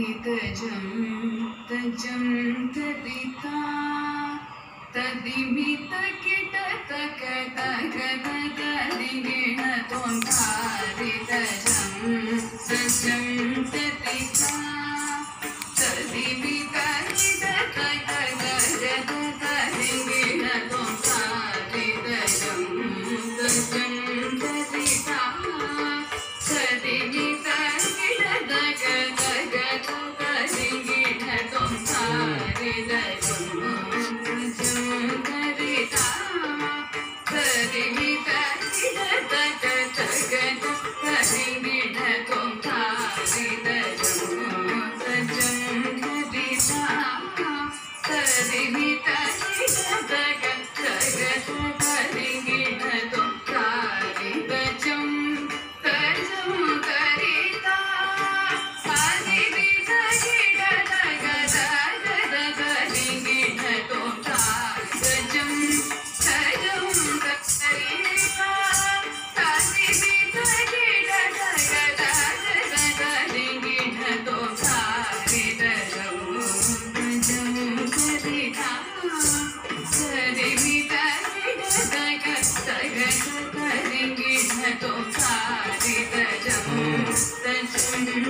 तदितजं तजं तदिता तर्त you.